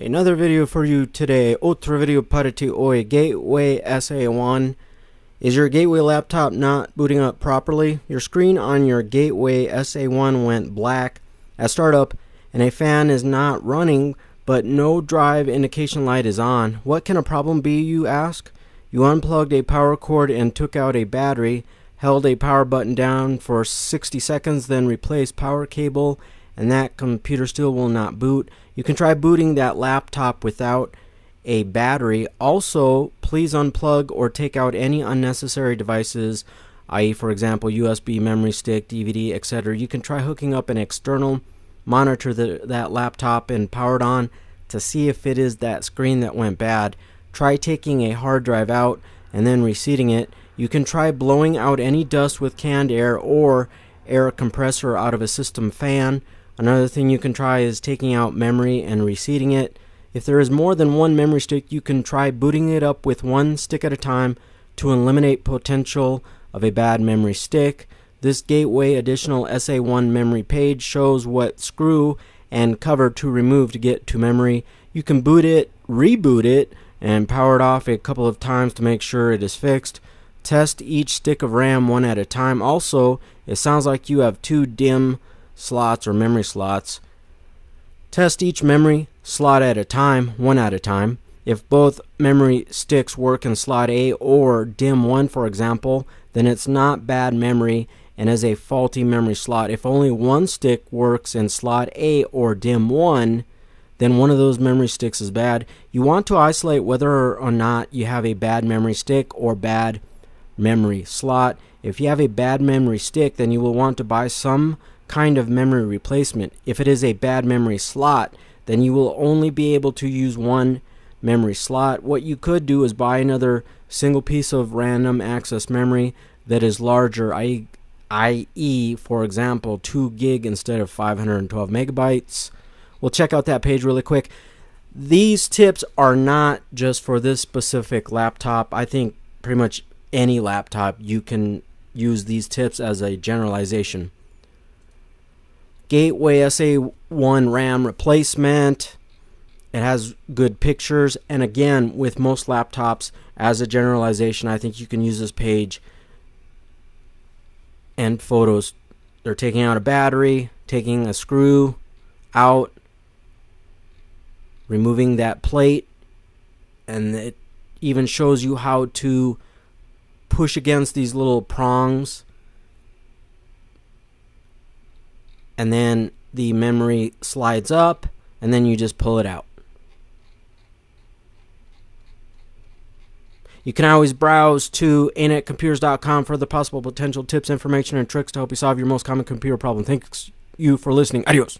Another video for you today. Otro video para ti hoy. Gateway SA1. Is your Gateway laptop not booting up properly? Your screen on your Gateway SA1 went black at startup and a fan is not running but no drive indication light is on. What can a problem be, you ask? You unplugged a power cord and took out a battery, held a power button down for 60 seconds, then replaced power cable and that computer still will not boot. You can try booting that laptop without a battery. Also, please unplug or take out any unnecessary devices, i.e., for example, USB memory stick, DVD, etc. You can try hooking up an external monitor the, that laptop and power it on to see if it is that screen that went bad. Try taking a hard drive out and then reseating it. You can try blowing out any dust with canned air or air compressor out of a system fan. Another thing you can try is taking out memory and reseating it. If there is more than one memory stick, you can try booting it up with one stick at a time to eliminate potential of a bad memory stick. This Gateway additional SA1 memory page shows what screw and cover to remove to get to memory. You can boot it, reboot it, and power it off a couple of times to make sure it is fixed. Test each stick of RAM one at a time. Also, it sounds like you have two DIMM slots or memory slots. Test each memory slot at a time, one at a time. If both memory sticks work in slot A or DIMM1, for example, then it's not bad memory and is a faulty memory slot. If only one stick works in slot A or DIMM1, then one of those memory sticks is bad. You want to isolate whether or not you have a bad memory stick or bad memory slot. If you have a bad memory stick, then you will want to buy some kind of memory replacement. If it is a bad memory slot, then you will only be able to use one memory slot. What you could do is buy another single piece of random access memory that is larger, i.e., for example, 2 gig instead of 512 megabytes. We'll check out that page really quick. These tips are not just for this specific laptop. I think pretty much any laptop you can use these tips as a generalization. Gateway SA1 RAM replacement. It has good pictures. And again, with most laptops, as a generalization, I think you can use this page and photos. They're taking out a battery, taking a screw out, removing that plate, and it even shows you how to push against these little prongs and then the memory slides up and then you just pull it out. You can always browse to anetcomputers.com for the possible potential tips, information, and tricks to help you solve your most common computer problem. Thanks you for listening. Adios.